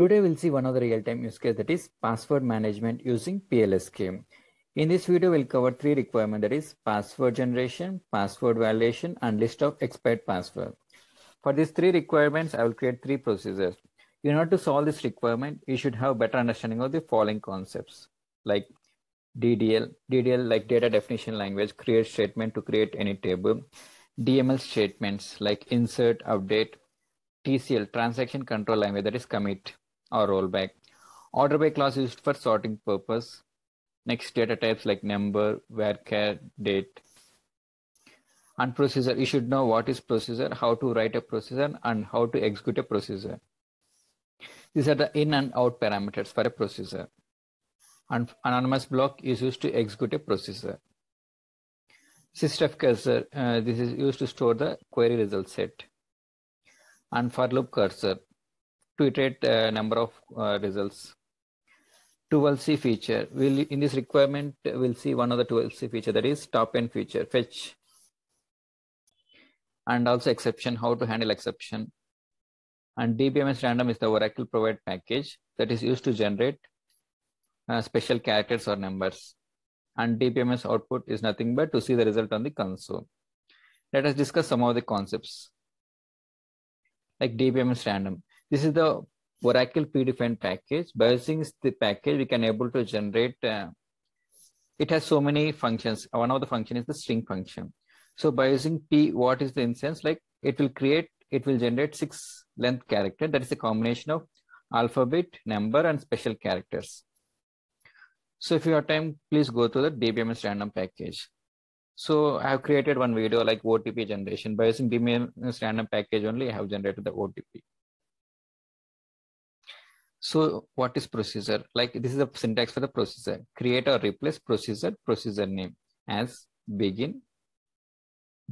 Today we'll see one of the real-time use case that is password management using PLSQL. In this video, we'll cover three requirements that is password generation, password validation, and list of expired password. For these three requirements, I will create three procedures. In order to solve this requirement, you should have better understanding of the following concepts like DDL, DDL like data definition language, create statement to create any table, DML statements like insert, update, TCL, transaction control language that is commit or rollback. Order by clause used for sorting purpose. Next data types like number, varchar, date. And procedure, you should know what is procedure, how to write a procedure and how to execute a procedure. These are the in and out parameters for a procedure. And anonymous block is used to execute a procedure. Sysref cursor, uh, this is used to store the query result set. And for loop cursor, to iterate a number of uh, results. 12c feature, will in this requirement, we'll see one of the 12c feature that is top-N feature, fetch. And also exception, how to handle exception. And DBMS random is the Oracle provide package that is used to generate uh, special characters or numbers. And DBMS output is nothing but to see the result on the console. Let us discuss some of the concepts like DBMS random. This is the Oracle predefined package. By using the package, we can able to generate, uh, it has so many functions. One of the function is the string function. So by using P, what is the instance? Like it will create, it will generate six length character. That is a combination of alphabet, number, and special characters. So if you have time, please go to the DBMS random package. So I have created one video like OTP generation. By using DBMS random package only, I have generated the OTP. So what is procedure? Like this is the syntax for the procedure. Create or replace procedure, procedure name as begin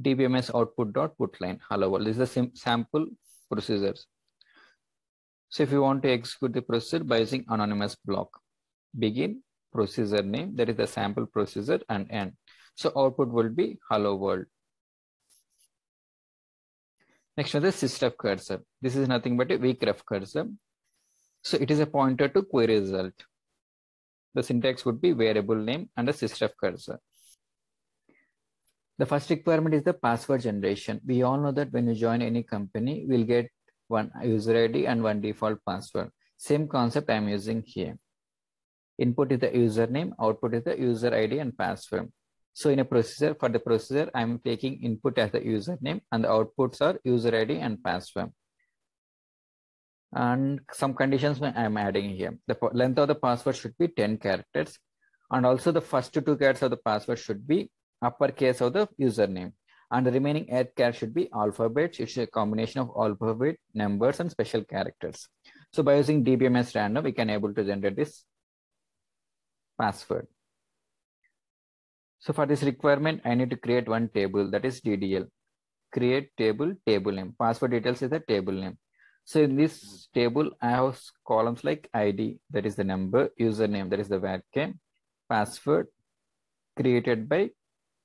dbms output dot put line hello world. This is the sample procedures. So if you want to execute the procedure by using anonymous block, begin procedure name, that is the sample procedure and end. So output will be hello world. Next one is system cursor. This is nothing but a weak ref cursor. So it is a pointer to query result. The syntax would be variable name and a system cursor. The first requirement is the password generation. We all know that when you join any company, we'll get one user ID and one default password. Same concept I'm using here. Input is the username, output is the user ID and password. So in a processor, for the processor, I'm taking input as the username and the outputs are user ID and password and some conditions I'm adding here. The length of the password should be 10 characters. And also the first two characters of the password should be uppercase of the username. And the remaining eight characters should be alphabets. It's a combination of alphabet, numbers, and special characters. So by using DBMS random, we can able to generate this password. So for this requirement, I need to create one table that is DDL. Create table, table name. Password details is the table name. So in this table, I have columns like ID, that is the number, username, that is the varchar, password, created by,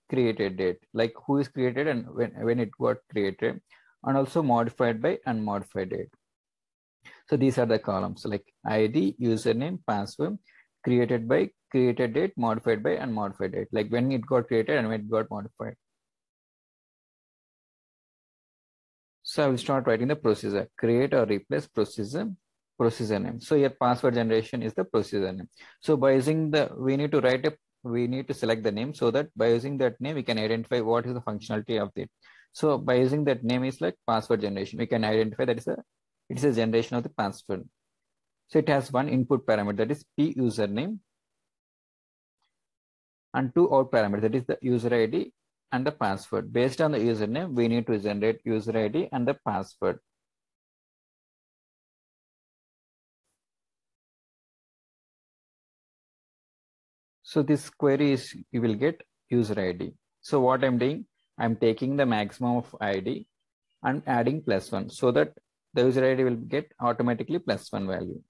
created date, like who is created and when, when it got created, and also modified by unmodified date. So these are the columns like ID, username, password, created by, created date, modified by, unmodified date, like when it got created and when it got modified. So I will start writing the procedure, create or replace procedure, procedure name. So your password generation is the procedure name. So by using the, we need to write a, we need to select the name so that by using that name, we can identify what is the functionality of it. So by using that name is like password generation, we can identify that is a, it is a generation of the password. So it has one input parameter that is p username and two out parameters that is the user ID and the password. Based on the username, we need to generate user ID and the password. So this query is, you will get user ID. So what I'm doing, I'm taking the maximum of ID and adding plus one so that the user ID will get automatically plus one value.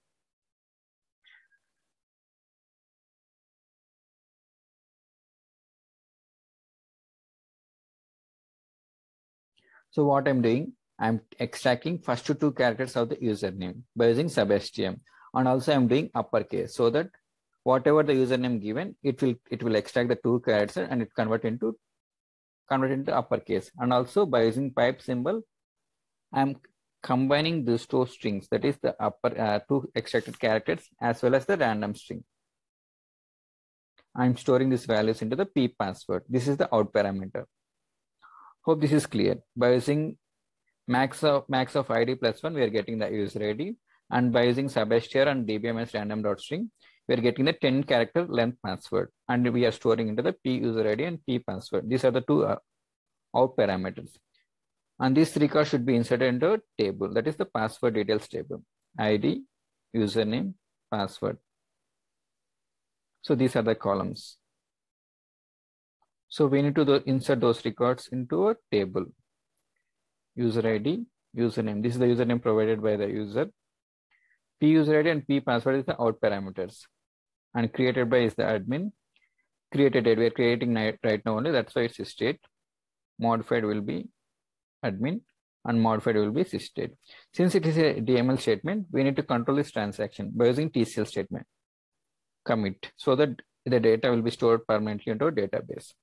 So what I'm doing, I'm extracting first two characters of the username by using substr. And also I'm doing uppercase so that whatever the username given, it will it will extract the two characters and it convert into convert into uppercase. And also by using pipe symbol, I'm combining these two strings, that is the upper uh, two extracted characters as well as the random string. I'm storing these values into the p password. This is the out parameter. Hope this is clear. By using max of max of id plus one, we are getting the user ID. And by using substr and dbms random dot string, we are getting the 10 character length password. And we are storing into the p user ID and p password. These are the two uh, out parameters. And these three record should be inserted into a table. That is the password details table. ID, username, password. So these are the columns. So we need to insert those records into a table. User ID, username. This is the username provided by the user. P user ID and P password is the out parameters. And created by is the admin. Created it, we are creating right now only. That's why sysdate. Modified will be admin and modified will be sysdate. Since it is a DML statement, we need to control this transaction by using TCL statement commit so that the data will be stored permanently into a database.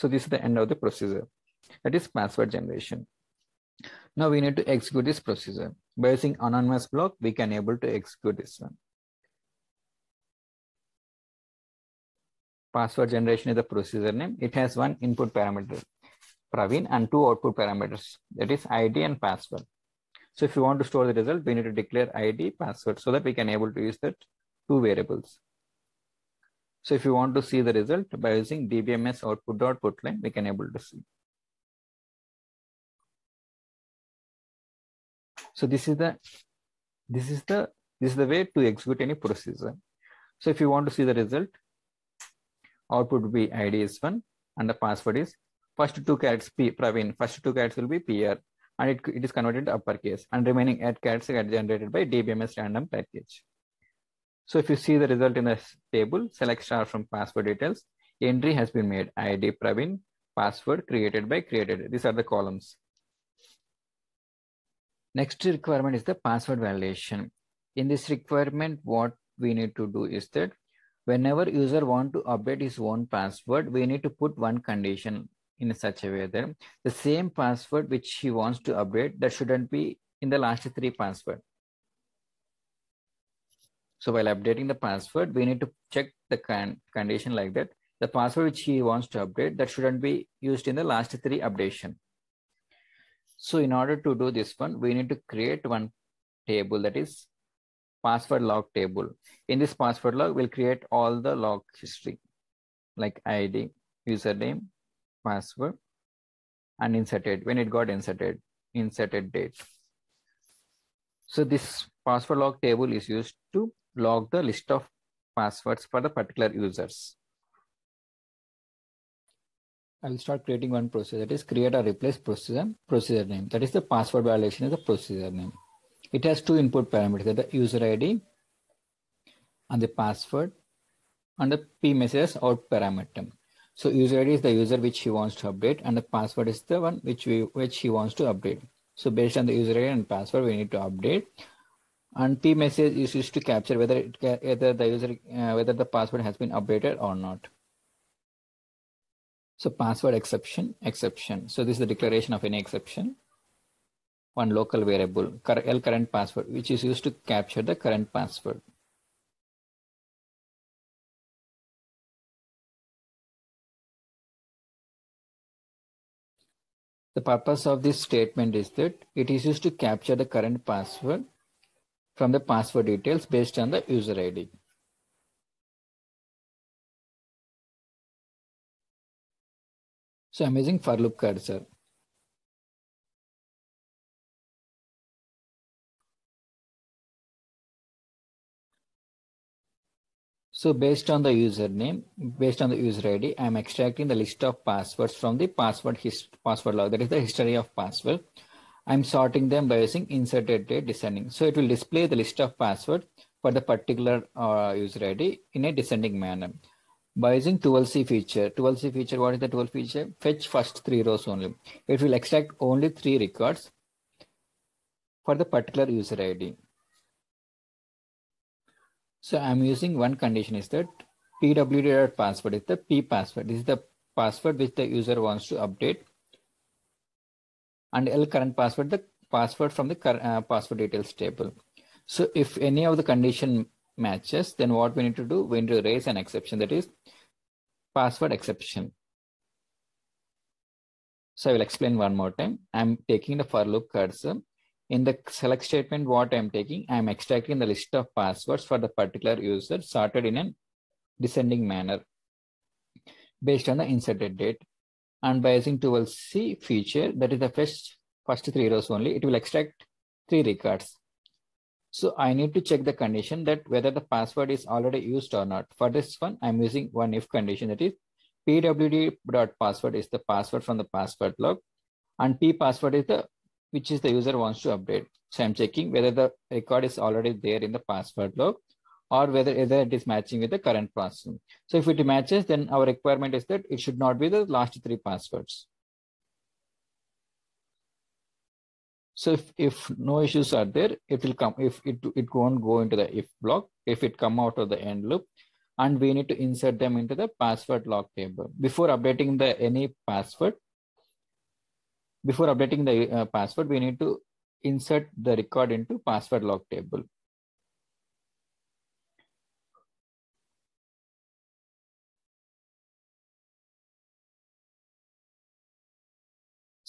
So this is the end of the procedure. That is password generation. Now we need to execute this procedure. By using anonymous block, we can able to execute this one. Password generation is the procedure name. It has one input parameter, Praveen, and two output parameters, that is ID and password. So if you want to store the result, we need to declare ID, password, so that we can able to use that two variables. So if you want to see the result by using dbms output dot put line, we can able to see. So this is the this is the this is the way to execute any procedure. So if you want to see the result, output will be ID is one and the password is first two characters P Praveen, first two characters will be PR and it, it is converted to uppercase and remaining eight characters are generated by DBMS random package. So if you see the result in the table, select star from password details, entry has been made, ID Praveen, password created by created. These are the columns. Next requirement is the password validation. In this requirement, what we need to do is that whenever user want to update his own password, we need to put one condition in such a way that the same password which he wants to update, that shouldn't be in the last three password. So while updating the password, we need to check the con condition like that. The password which he wants to update, that shouldn't be used in the last three updation. So in order to do this one, we need to create one table that is password log table. In this password log, we'll create all the log history like ID, username, password, and inserted when it got inserted, inserted date. So this password log table is used to log the list of passwords for the particular users. I'll start creating one procedure that is create or replace procedure, procedure name. That is the password validation is the procedure name. It has two input parameters, the user ID and the password and the p message out parameter. So user ID is the user which he wants to update and the password is the one which we which he wants to update. So based on the user ID and password, we need to update and p message is used to capture whether it whether the user uh, whether the password has been updated or not. So password exception exception. So this is the declaration of any exception. One local variable l current password which is used to capture the current password. The purpose of this statement is that it is used to capture the current password from the password details based on the user ID. So I'm using for loop cursor. So based on the username, based on the user ID, I'm extracting the list of passwords from the password hist password log. That is the history of password. I'm sorting them by using inserted date descending. So it will display the list of password for the particular uh, user ID in a descending manner. By using 12C feature, 12C feature, what is the 12 feature? Fetch first three rows only. It will extract only three records for the particular user ID. So I'm using one condition is that pwd.password is the p password. This is the password which the user wants to update. And L current password, the password from the uh, password details table. So if any of the condition matches, then what we need to do, we need to raise an exception that is password exception. So I will explain one more time. I'm taking the for loop cursor. In the select statement, what I'm taking, I'm extracting the list of passwords for the particular user sorted in a descending manner based on the inserted date. And by using 12c feature, that is the first, first three rows only, it will extract three records. So I need to check the condition that whether the password is already used or not. For this one, I'm using one if condition that is pwd.password is the password from the password log and p password is the which is the user wants to update. So I'm checking whether the record is already there in the password log or whether either it is matching with the current password. So if it matches, then our requirement is that it should not be the last three passwords. So if, if no issues are there, it will come, if it, it won't go into the if block, if it come out of the end loop, and we need to insert them into the password log table. Before updating the any password, before updating the uh, password, we need to insert the record into password log table.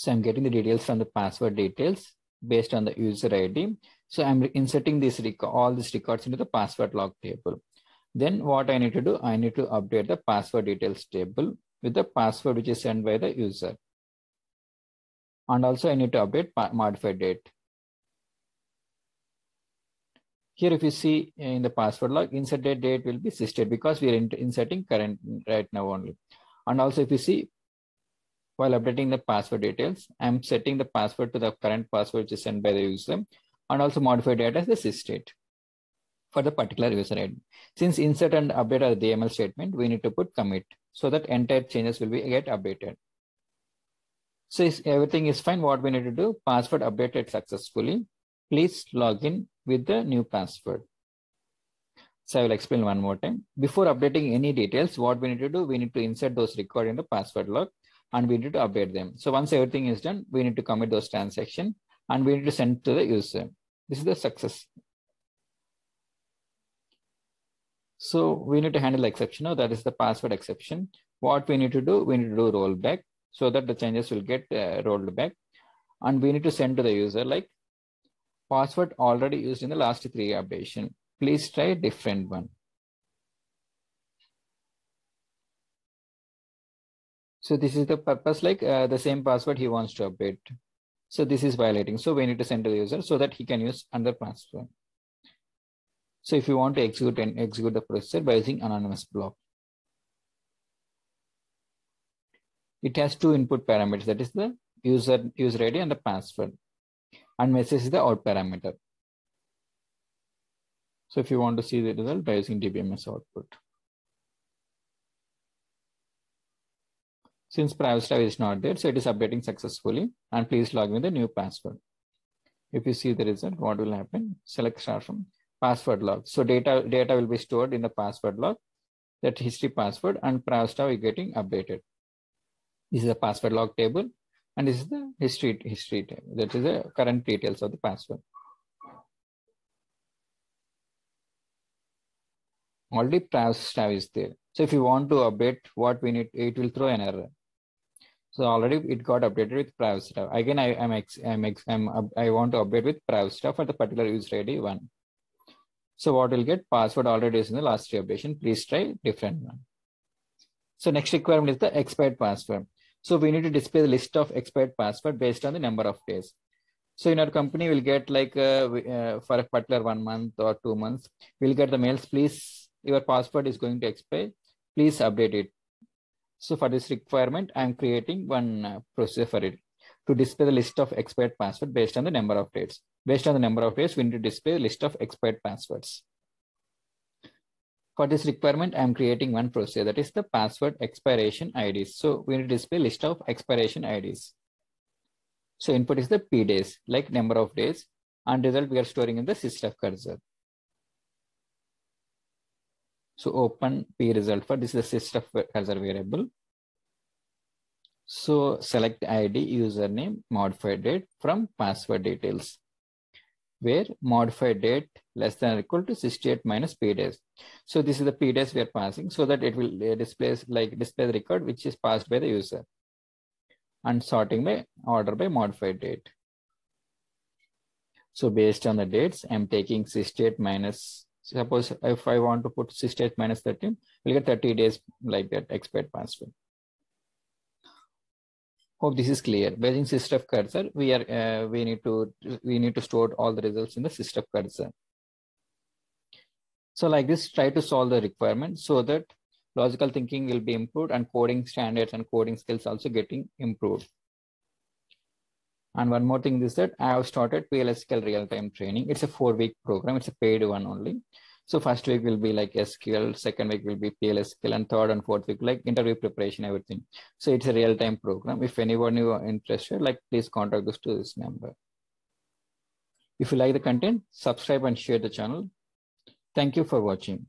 So I'm getting the details from the password details based on the user ID. So I'm inserting this all these records into the password log table. Then what I need to do, I need to update the password details table with the password which is sent by the user. And also I need to update modified date. Here, if you see in the password log, inserted date will be sysdate because we are inserting current right now only. And also if you see while updating the password details, I'm setting the password to the current password which is sent by the user and also modify data as the sysdate for the particular user ID. Since insert and update are the DML statement, we need to put commit so that entire changes will be get updated. So everything is fine, what we need to do, password updated successfully. Please log in with the new password. So I will explain one more time. Before updating any details, what we need to do, we need to insert those record in the password log and we need to update them. So once everything is done, we need to commit those transactions and we need to send to the user. This is the success. So we need to handle the exception. Now that is the password exception. What we need to do, we need to do rollback so that the changes will get uh, rolled back. And we need to send to the user like password already used in the last three updation. Please try different one. So this is the purpose, like uh, the same password he wants to update. So this is violating. So we need to send to the user so that he can use another password. So if you want to execute and execute the procedure by using anonymous block. It has two input parameters. That is the user user ID and the password. And message is the out parameter. So if you want to see the result by using DBMS output. Since private is not there, so it is updating successfully and please log in with the new password. If you see the result, what will happen? Select start from password log. So data, data will be stored in the password log, that history password and private is getting updated. This is the password log table and this is the history, history table. That is the current details of the password. Already private is there. So if you want to update what we need, it will throw an error. So already it got updated with private stuff. Again, I am ex, I'm, ex, I'm I want to update with private stuff for the particular user ID one. So what will get password already is in the last updation. Please try different one. So next requirement is the expired password. So we need to display the list of expired password based on the number of days. So in our company, we'll get like uh, uh, for a particular one month or two months, we'll get the mails. Please, your password is going to expire. Please update it. So for this requirement, I'm creating one uh, procedure for it to display the list of expired password based on the number of dates. Based on the number of days, we need to display a list of expired passwords. For this requirement, I'm creating one procedure that is the password expiration IDs. So we need to display list of expiration IDs. So input is the P days, like number of days. and result we are storing in the system cursor. So open p result for this is the system cursor variable. So select ID, username, modified date from password details, where modified date less than or equal to sysdate minus p days. So this is the p days we are passing so that it will uh, display like display the record which is passed by the user and sorting by order by modified date. So based on the dates, I'm taking sysdate minus, suppose if I want to put sysdate minus 13, we'll get 30 days like that expired password. Hope this is clear. Using system cursor, we are uh, we need to we need to store all the results in the system cursor. So like this, try to solve the requirement so that logical thinking will be improved and coding standards and coding skills also getting improved. And one more thing is that I have started PLSQL real-time training. It's a four-week program. It's a paid one only. So first week will be like SQL, second week will be PLSQL, and third and fourth week like interview preparation, everything. So it's a real-time program. If anyone you are interested, like please contact us to this number. If you like the content, subscribe and share the channel. Thank you for watching.